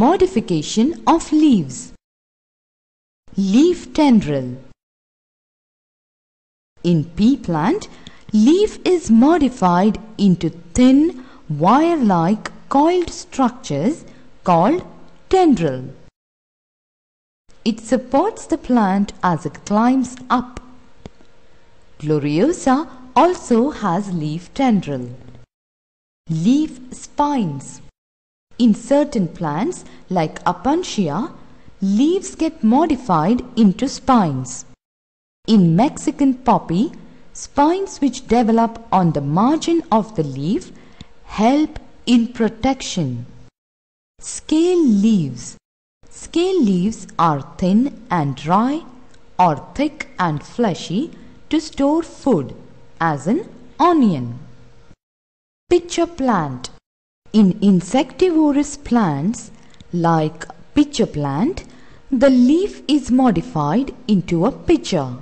Modification of leaves. Leaf tendril. In pea plant, leaf is modified into thin, wire-like coiled structures called tendril. It supports the plant as it climbs up. Gloriosa also has leaf tendril. Leaf spines. In certain plants like Opuntia, leaves get modified into spines. In Mexican poppy, spines which develop on the margin of the leaf help in protection. Scale leaves. Scale leaves are thin and dry or thick and fleshy to store food as an onion. Pitcher plant. In insectivorous plants like pitcher plant, the leaf is modified into a pitcher.